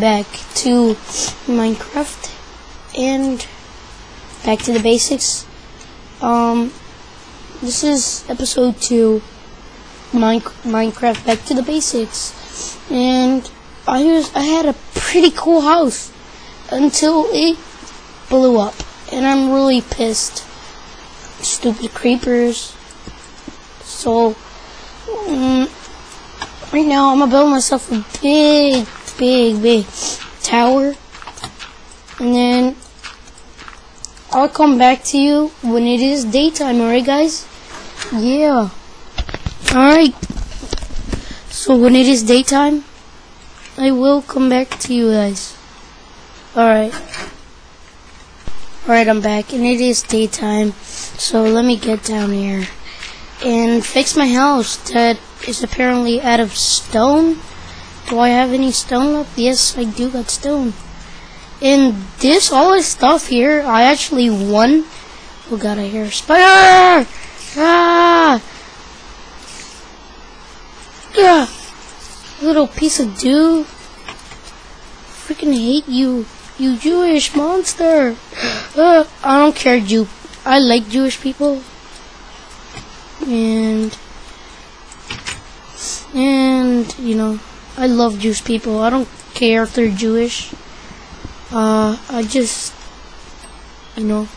back to Minecraft and back to the basics. Um, this is episode two, Mine Minecraft Back to the Basics, and I was I had a pretty cool house until it blew up, and I'm really pissed. Stupid creepers. So, um, right now I'm gonna build myself a big, big, big tower, and then I'll come back to you when it is daytime. Alright, guys? Yeah. Alright. So when it is daytime, I will come back to you guys. Alright. Alright, I'm back, and it is daytime. So let me get down here and fix my house that is apparently out of stone. Do I have any stone left? Yes, I do got stone. And this, all this stuff here, I actually won. Oh god, I hear a spider! Ah! Yeah! Little piece of dew. Freaking hate you, you Jewish monster! Uh, I don't care, Jew. I like Jewish people. And and you know, I love Jewish people. I don't care if they're Jewish. Uh, I just, you know,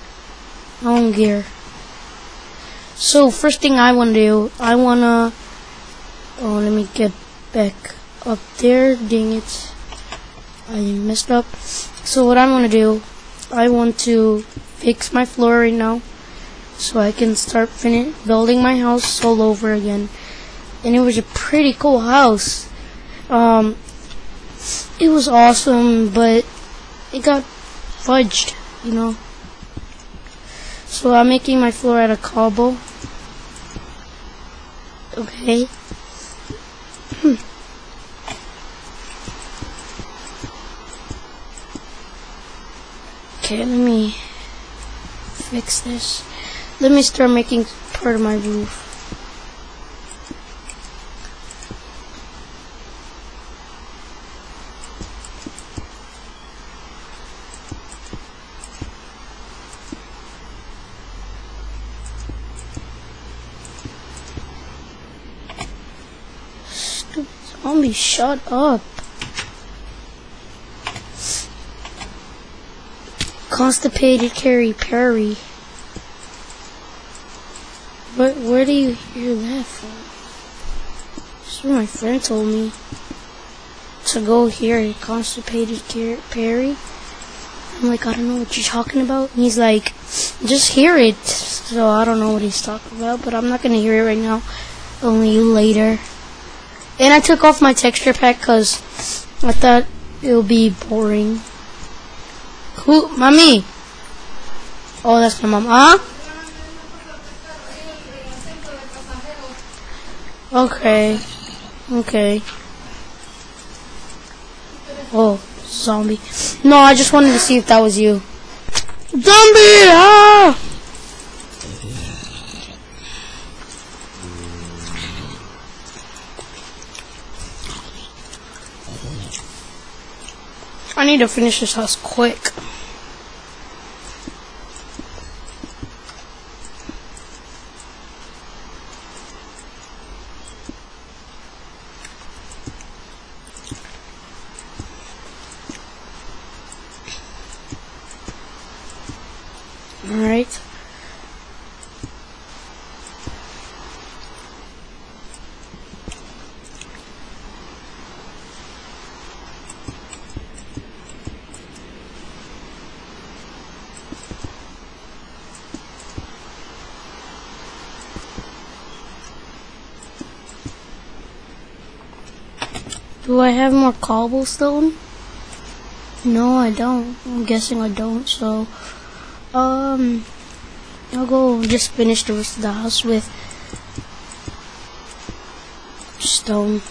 I don't care. So first thing I want to do, I wanna, oh, let me get back up there. Dang it, I messed up. So what I want to do, I want to fix my floor right now, so I can start building my house all over again and it was a pretty cool house. Um, it was awesome, but it got fudged, you know. So I'm making my floor out of cobble. Okay. okay, let me fix this. Let me start making part of my roof. Zombie, shut up. Constipated Carrie Perry. But where do you hear that from? Is what my friend told me. To go hear Constipated Carrie Perry. I'm like, I don't know what you're talking about. And he's like, just hear it. So I don't know what he's talking about, but I'm not gonna hear it right now. Only later. And I took off my texture pack because I thought it would be boring. Who? Mommy? Oh, that's my mom. Huh? Okay. Okay. Oh, zombie. No, I just wanted to see if that was you. Zombie! Ah! Need to finish this house quick. Alright. Do I have more cobblestone? No, I don't. I'm guessing I don't, so... Um... I'll go just finish the rest of the house with... Stone.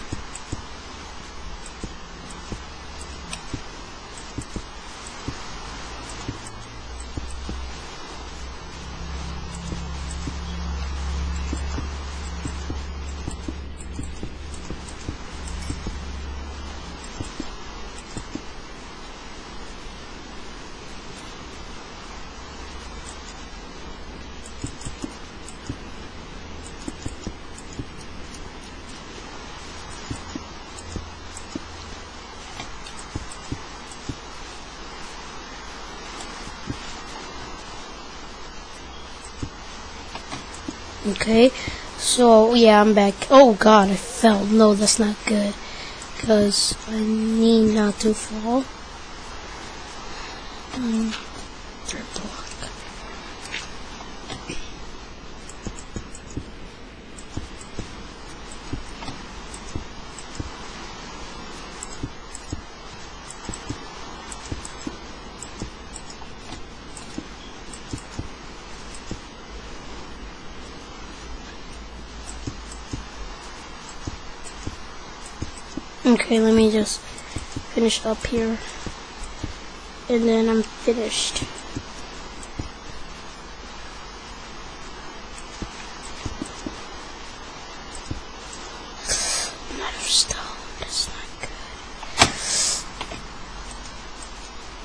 Okay, so yeah, I'm back. Oh god, I fell. No, that's not good. Because I need not to fall. Um, third block. Okay, let me just finish up here. And then I'm finished. Another stone, that's not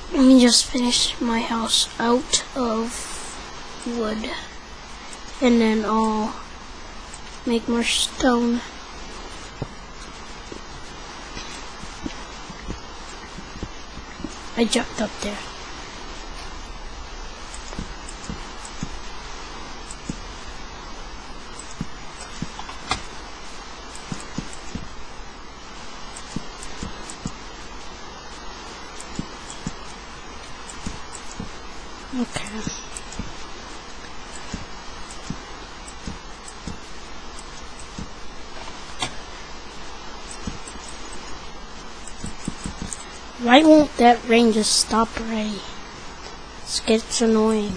good. Let me just finish my house out of wood. And then I'll make more stone. I jumped up there. Okay. Why won't that rain just stop already? This gets annoying.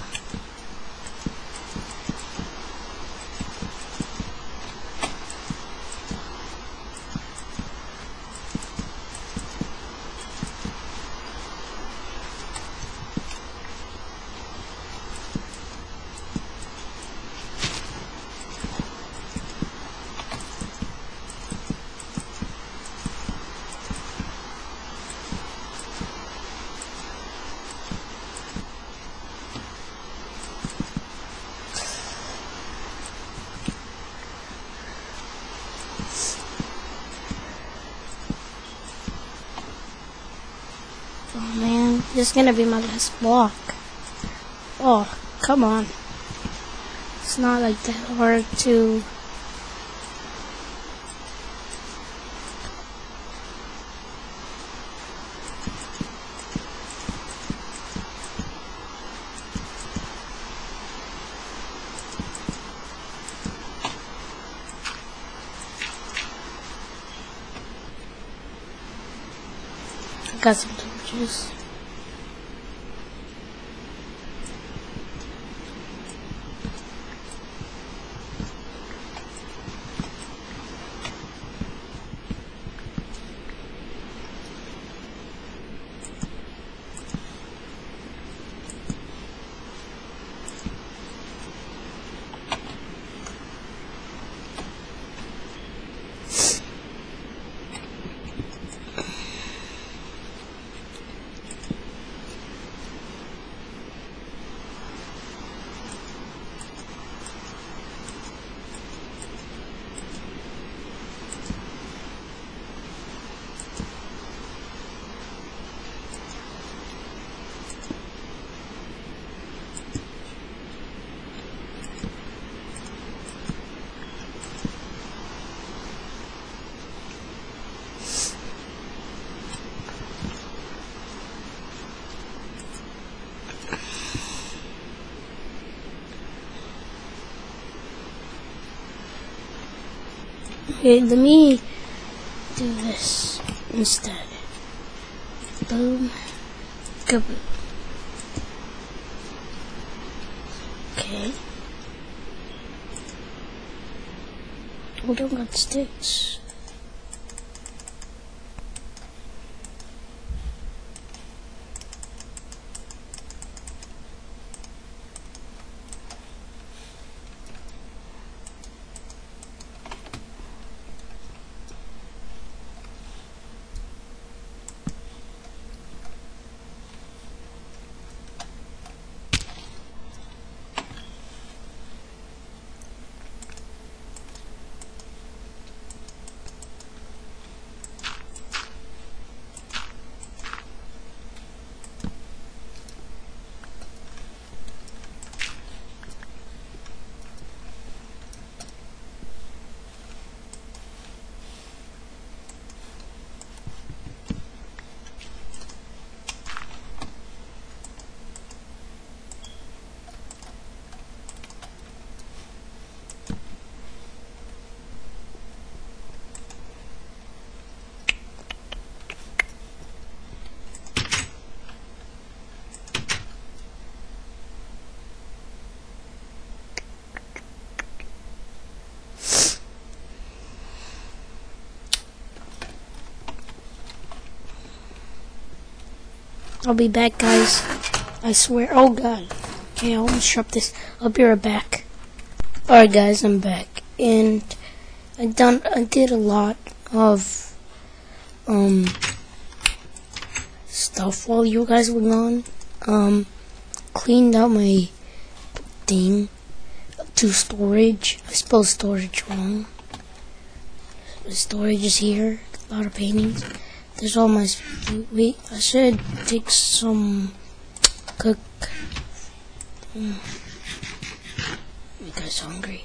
Oh man, this is gonna be my last block. Oh, come on. It's not like that hard to. Got some torches. Okay, let me do this instead. Boom. Kaboom. Okay. We don't got sticks. I'll be back, guys. I swear. Oh, God. Okay, I'll shut this. I'll be right back. Alright, guys, I'm back. And I done. I did a lot of um stuff while you guys were gone. Um, cleaned out my thing to storage. I spelled storage wrong. The storage is here. A lot of paintings. There's all my. Wait, I should take some cook. Mm. Guys hungry?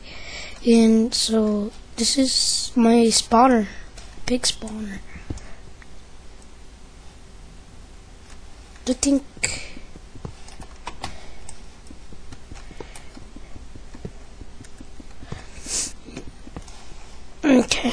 And so this is my spawner, pig spawner. I think Okay.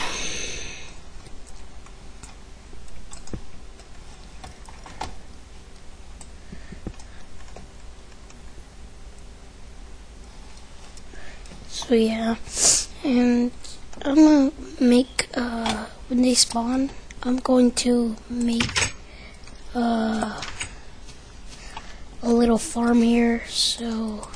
So yeah, and I'm gonna make uh when they spawn, I'm going to make uh a little farm here. So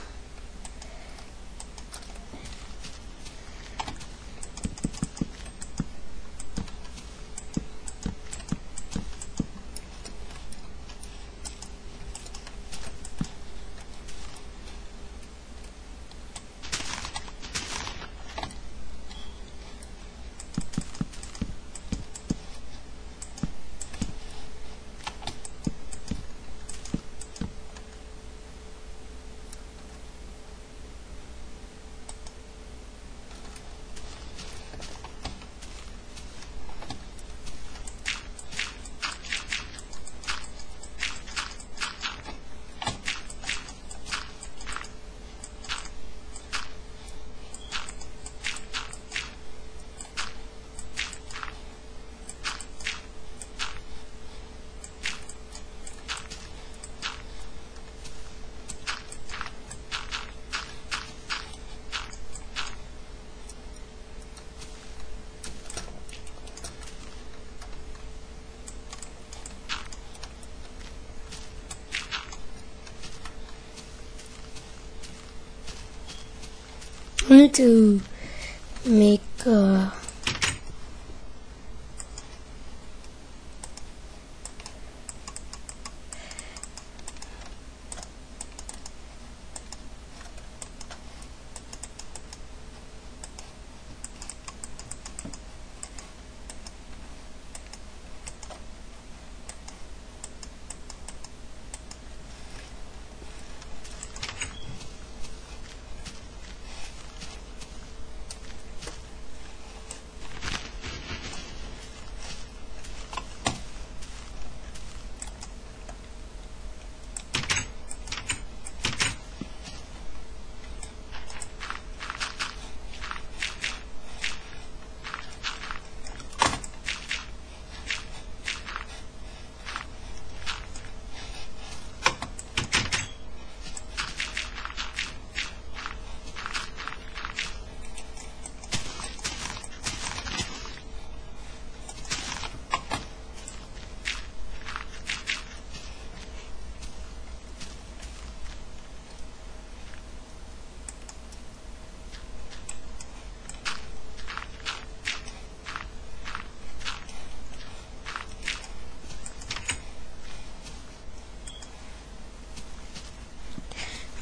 Need to make uh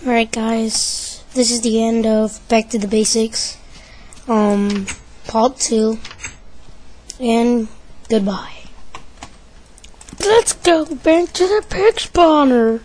Alright guys, this is the end of Back to the Basics, um, part 2, and goodbye. Let's go back to the pig spawner.